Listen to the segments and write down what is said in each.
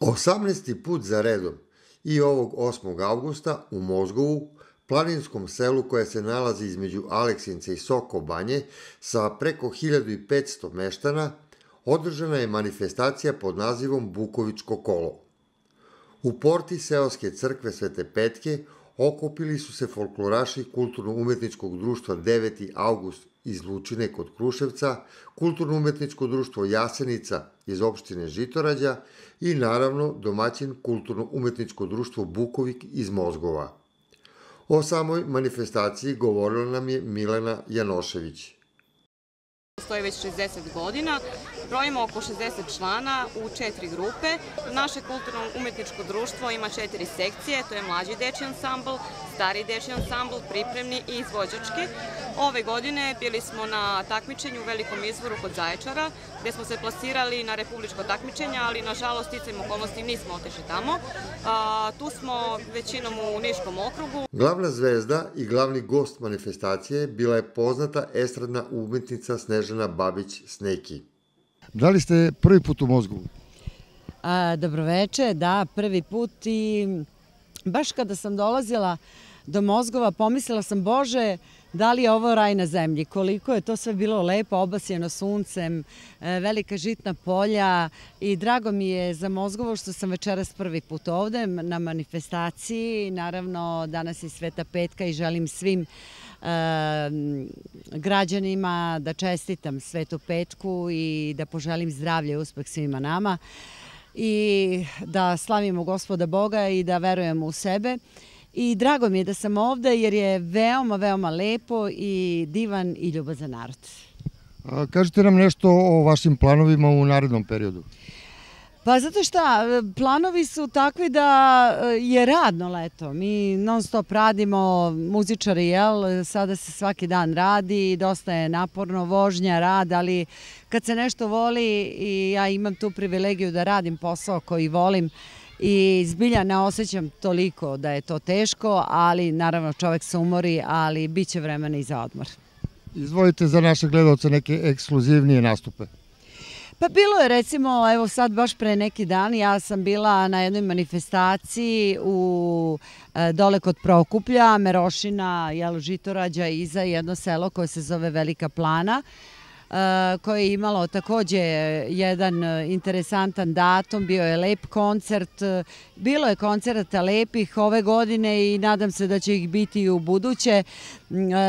18. put za redom i ovog 8. augusta u Mozgovu, planinskom selu koje se nalazi između Aleksinca i Soko banje sa preko 1500 meštana, održana je manifestacija pod nazivom Bukovičko kolo. U porti seoske crkve Svete Petke okupili su se folkloraši Kulturno-umetničkog društva 9. august iz Lučine kod Kruševca, Kulturno-umetničko društvo Jasenica iz opštine Žitorađa i naravno domaćin Kulturno-umetničko društvo Bukovik iz Mozgova. O samoj manifestaciji govorila nam je Milena Janošević. Postoji već 60 godina, brojimo oko 60 člana u četiri grupe. Naše kulturno-umetničko društvo ima četiri sekcije, to je mlađi deči ansambl, stari deči ansambl, pripremni i izvođački. Ove godine bili smo na takmičenju u velikom izvoru kod Zaječara, gde smo se plasirali na republičko takmičenje, ali nažalost sticajim okolnosti nismo otešli tamo. A, tu smo većinom u Niškom okrugu. Glavna zvezda i glavni gost manifestacije bila je poznata estradna umetnica Snežana Babić Sneki. Da li ste prvi put u Mozgovu? A, dobroveče, da, prvi put i baš kada sam dolazila do Mozgova pomislila sam, Bože, da li je ovo raj na zemlji, koliko je to sve bilo lepo, obasjeno suncem, e, velika žitna polja i drago mi je za Mozgovo što sam večeras prvi put ovde na manifestaciji, naravno danas je Sveta petka i želim svim e, građanima da čestitam Svetu petku i da poželim zdravlje i uspeh svima nama i da slavimo gospoda Boga i da verujemo u sebe i drago mi je da sam ovde jer je veoma, veoma lepo i divan i ljubazan narod. A, kažite nam nešto o vašim planovima u narednom periodu. Pa zato šta, planovi su takvi da e, je radno leto. Mi non stop radimo, muzičari, jel, sada se svaki dan radi, dosta je naporno, vožnja, rad, ali kad se nešto voli i ja imam tu privilegiju da radim posao koji volim, i zbilja ne osjećam toliko da je to teško, ali naravno čovek se umori, ali bit će vremena i za odmor. Izvolite za naše gledalce neke ekskluzivnije nastupe. Pa bilo je recimo, evo sad baš pre neki dan, ja sam bila na jednoj manifestaciji u e, dole kod Prokuplja, Merošina, jel, Žitorađa, iza jedno selo koje se zove Velika Plana koje je imalo takođe jedan interesantan datum, bio je lep koncert, bilo je koncerta lepih ove godine i nadam se da će ih biti i u buduće.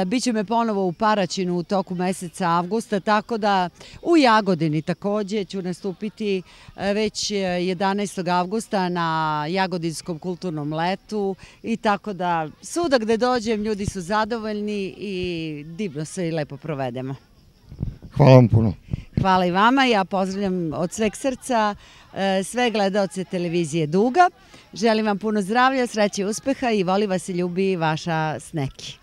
Biće me ponovo u Paraćinu u toku meseca avgusta, tako da u Jagodini takođe ću nastupiti već 11. avgusta na Jagodinskom kulturnom letu i tako da svuda gde dođem ljudi su zadovoljni i divno se i lepo provedemo. Hvala vam puno. Hvala i vama. Ja pozdravljam od sveg srca e, sve gledaoce televizije Duga. Želim vam puno zdravlja, sreće i uspeha i voli vas i ljubi vaša Sneki.